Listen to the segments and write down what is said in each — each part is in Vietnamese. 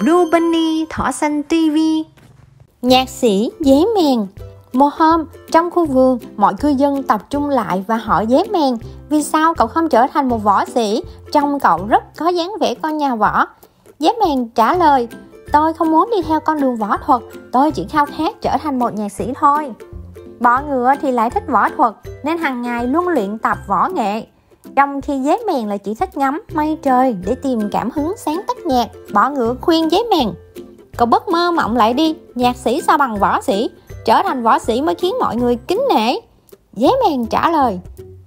Blue Bunny Thỏ Xanh TV Nhạc sĩ Dế Mèn. Một hôm, trong khu vườn, mọi cư dân tập trung lại và hỏi Dế Mèn. Vì sao cậu không trở thành một võ sĩ, trông cậu rất có dáng vẻ con nhà võ. Dế Mèn trả lời Tôi không muốn đi theo con đường võ thuật, tôi chỉ khao khát trở thành một nhạc sĩ thôi. Bọ ngựa thì lại thích võ thuật nên hàng ngày luôn luyện tập võ nghệ trong khi dế mèn là chỉ thích ngắm, mây, trời để tìm cảm hứng sáng tác nhạc Bọ ngựa khuyên dế mèn. Cậu bất mơ mộng lại đi, Nhạc sĩ sao bằng võ sĩ? Trở thành võ sĩ mới khiến mọi người kính nể. Dế mèn trả lời,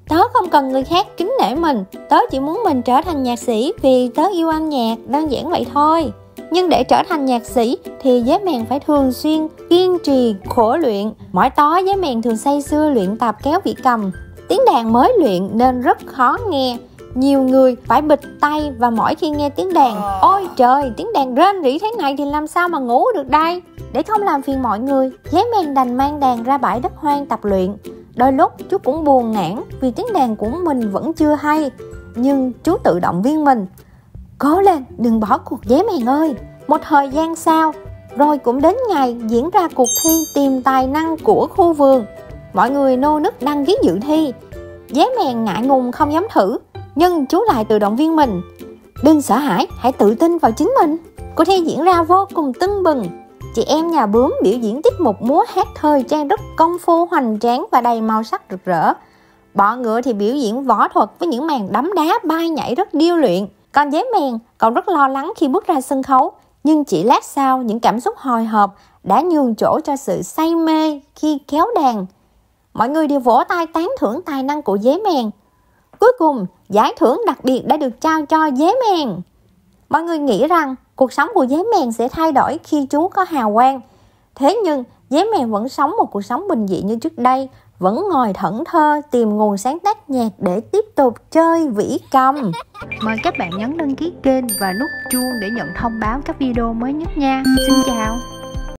Tớ không cần người khác kính nể mình, Tớ chỉ muốn mình trở thành nhạc sĩ Vì tớ yêu âm nhạc, Đơn giản vậy thôi. Nhưng để trở thành nhạc sĩ thì dế mèn phải thường xuyên kiên trì, khổ luyện. Mỗi tối dế mèn thường say sưa luyện tập kéo vĩ cầm tiếng đàn mới luyện nên rất khó nghe. Nhiều người phải bịt tay và mỗi khi nghe tiếng đàn ôi trời tiếng đàn rên rỉ thế này thì làm sao mà ngủ được đây? Để không làm phiền mọi người dế mèn đành mang đàn ra bãi đất hoang tập luyện. Đôi lúc chú cũng buồn nản vì tiếng đàn của mình vẫn chưa hay. Nhưng chú tự động viên mình cố lên đừng bỏ cuộc dế mèn ơi. Một thời gian sau rồi cũng đến ngày diễn ra cuộc thi tìm tài năng của khu vườn mọi người nô nức đăng ký dự thi. Dế mèn ngại ngùng không dám thử, nhưng chú lại tự động viên mình. Đừng sợ hãi, hãy tự tin vào chính mình. Cuộc thi diễn ra vô cùng tưng bừng. Chị em nhà bướm biểu diễn tiết mục múa hát thời trang rất công phu, hoành tráng và đầy màu sắc rực rỡ. Bọ ngựa thì biểu diễn võ thuật với những màn đấm đá bay nhảy rất điêu luyện. Còn dế mèn cậu rất lo lắng khi bước ra sân khấu, nhưng chỉ lát sau những cảm xúc hồi hộp đã nhường chỗ cho sự say mê khi kéo đàn mọi người đều vỗ tay tán thưởng tài năng của dế mèn. Cuối cùng, giải thưởng đặc biệt đã được trao cho dế mèn. Mọi người nghĩ rằng cuộc sống của dế mèn sẽ thay đổi khi chú có hào quang. Thế nhưng, dế mèn vẫn sống một cuộc sống bình dị như trước đây, vẫn ngồi thẫn thơ tìm nguồn sáng tác nhạc để tiếp tục chơi vĩ cầm. Mời các bạn nhấn đăng ký kênh và nút chuông để nhận thông báo các video mới nhất nha. Xin chào!